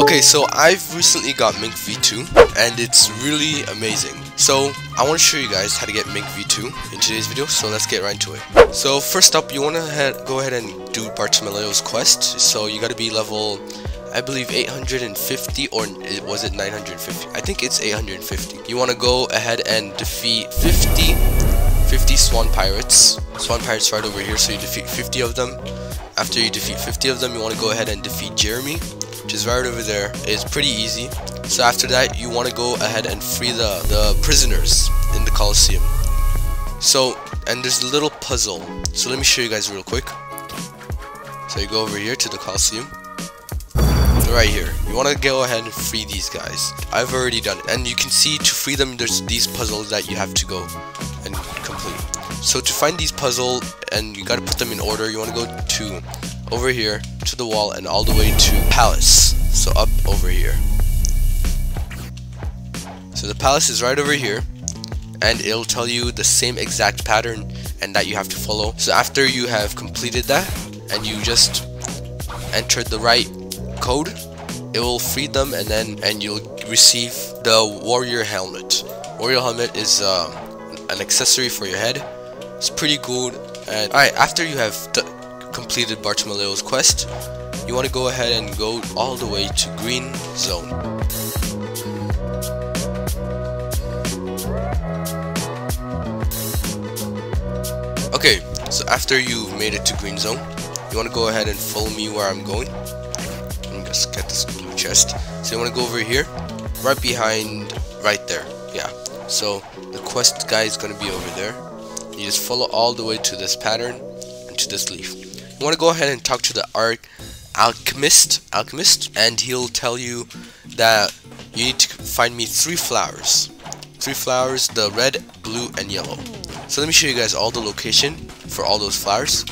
Okay, so I've recently got Mink V2, and it's really amazing. So, I want to show you guys how to get Mink V2 in today's video, so let's get right into it. So, first up, you want to go ahead and do Bartolomeo's quest. So, you got to be level, I believe, 850, or was it 950? I think it's 850. You want to go ahead and defeat 50, 50 Swan Pirates. Swan Pirates right over here, so you defeat 50 of them. After you defeat 50 of them, you want to go ahead and defeat Jeremy which is right over there. It's pretty easy. So after that, you want to go ahead and free the, the prisoners in the Colosseum. So, and there's a little puzzle. So let me show you guys real quick. So you go over here to the Colosseum. Right here. You want to go ahead and free these guys. I've already done it. And you can see to free them, there's these puzzles that you have to go and complete. So to find these puzzles, and you got to put them in order, you want to go to over here to the wall and all the way to palace. So up over here. So the palace is right over here and it'll tell you the same exact pattern and that you have to follow. So after you have completed that and you just entered the right code it will free them and then and you'll receive the warrior helmet. Warrior helmet is uh, an accessory for your head. It's pretty good and alright after you have completed Bartolomeo's quest, you want to go ahead and go all the way to Green Zone. Okay, so after you've made it to Green Zone, you want to go ahead and follow me where I'm going. And just get this blue chest. So you want to go over here, right behind, right there. Yeah. So the quest guy is going to be over there. You just follow all the way to this pattern and to this leaf want to go ahead and talk to the arc alchemist alchemist and he'll tell you that you need to find me three flowers. Three flowers the red blue and yellow. So let me show you guys all the location for all those flowers.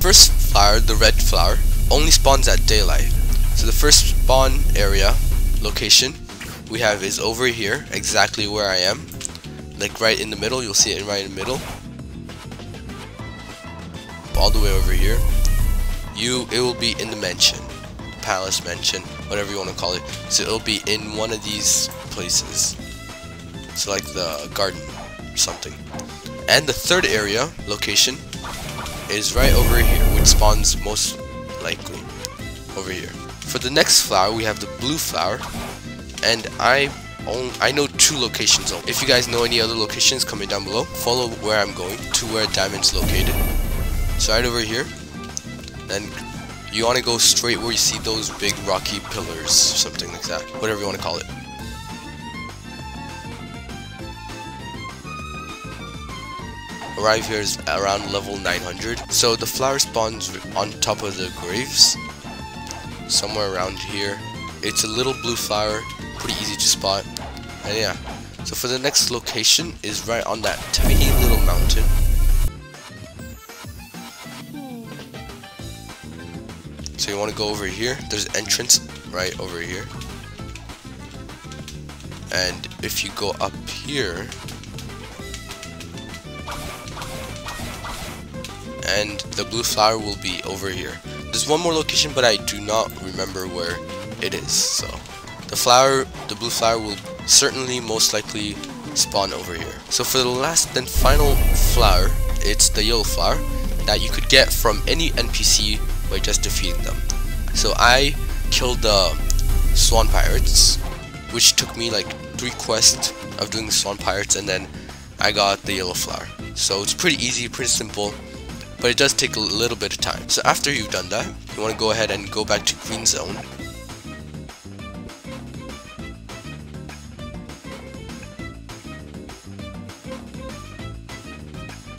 First flower the red flower only spawns at daylight. So the first spawn area location we have is over here exactly where I am. Like right in the middle you'll see it right in the middle all the way over here, you it will be in the mansion, palace mansion, whatever you want to call it. So it'll be in one of these places. So like the garden or something. And the third area location is right over here, which spawns most likely over here. For the next flower, we have the blue flower, and I own, I know two locations. If you guys know any other locations, comment down below. Follow where I'm going to where diamond's located. So right over here, then you want to go straight where you see those big rocky pillars, something like that, whatever you want to call it. Arrive here is around level 900. So the flower spawns on top of the graves, somewhere around here. It's a little blue flower, pretty easy to spot. And yeah, so for the next location is right on that tiny little mountain. So you want to go over here. There's entrance right over here. And if you go up here, and the blue flower will be over here. There's one more location, but I do not remember where it is. So the flower, the blue flower will certainly most likely spawn over here. So for the last and final flower, it's the yellow flower that you could get from any NPC by just defeating them. So I killed the Swan Pirates, which took me like three quests of doing the Swan Pirates, and then I got the Yellow Flower. So it's pretty easy, pretty simple, but it does take a little bit of time. So after you've done that, you want to go ahead and go back to Green Zone.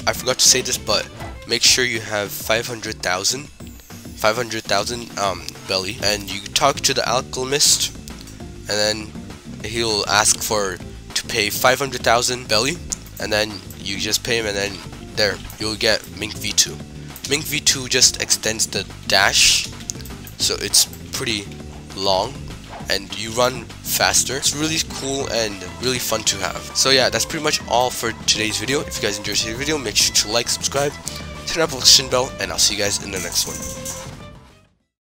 I forgot to say this, but make sure you have 500,000 500,000 um, belly. And you talk to the alchemist and then he'll ask for to pay 500,000 belly and then you just pay him and then there you'll get Mink V2 Mink V2 just extends the dash so it's pretty long and you run faster. It's really cool and really fun to have. So yeah that's pretty much all for today's video. If you guys enjoyed today's video make sure to like subscribe turn on the bell and I'll see you guys in the next one